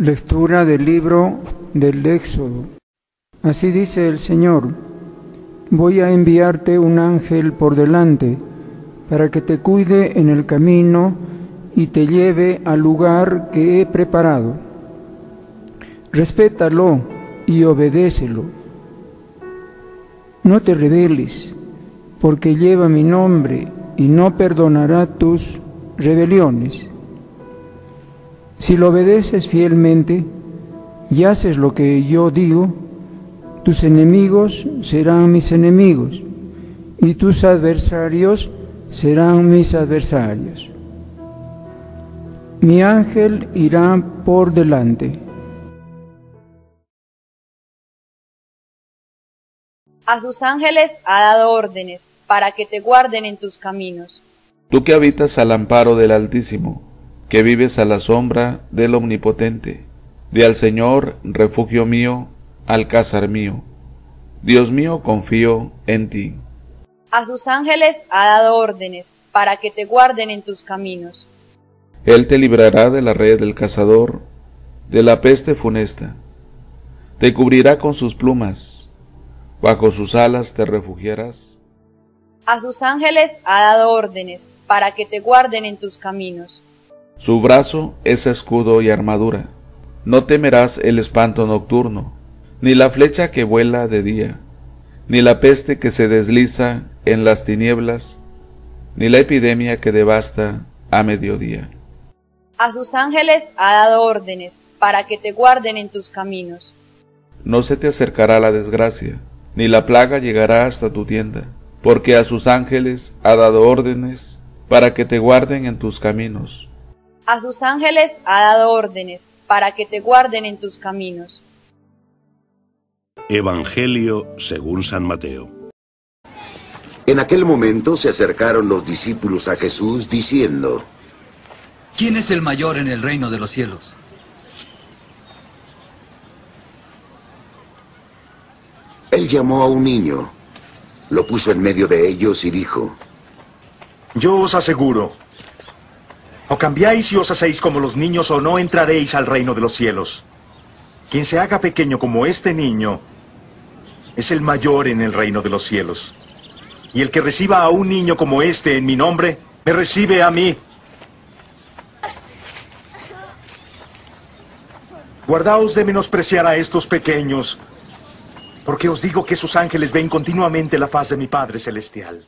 Lectura del libro del Éxodo. Así dice el Señor, voy a enviarte un ángel por delante para que te cuide en el camino y te lleve al lugar que he preparado. Respétalo y obedécelo. No te rebeles, porque lleva mi nombre y no perdonará tus rebeliones. Si lo obedeces fielmente y haces lo que yo digo, tus enemigos serán mis enemigos y tus adversarios serán mis adversarios. Mi ángel irá por delante. A sus ángeles ha dado órdenes para que te guarden en tus caminos. Tú que habitas al amparo del Altísimo, que vives a la sombra del Omnipotente, di al Señor, refugio mío, alcázar mío. Dios mío, confío en ti. A sus ángeles ha dado órdenes para que te guarden en tus caminos. Él te librará de la red del cazador, de la peste funesta. Te cubrirá con sus plumas, bajo sus alas te refugiarás. A sus ángeles ha dado órdenes para que te guarden en tus caminos. Su brazo es escudo y armadura. No temerás el espanto nocturno, ni la flecha que vuela de día, ni la peste que se desliza en las tinieblas, ni la epidemia que devasta a mediodía. A sus ángeles ha dado órdenes para que te guarden en tus caminos. No se te acercará la desgracia, ni la plaga llegará hasta tu tienda, porque a sus ángeles ha dado órdenes para que te guarden en tus caminos. A sus ángeles ha dado órdenes para que te guarden en tus caminos. Evangelio según San Mateo. En aquel momento se acercaron los discípulos a Jesús diciendo, ¿Quién es el mayor en el reino de los cielos? Él llamó a un niño, lo puso en medio de ellos y dijo, Yo os aseguro, o cambiáis y os hacéis como los niños o no entraréis al reino de los cielos. Quien se haga pequeño como este niño es el mayor en el reino de los cielos. Y el que reciba a un niño como este en mi nombre, me recibe a mí. Guardaos de menospreciar a estos pequeños, porque os digo que sus ángeles ven continuamente la faz de mi Padre Celestial.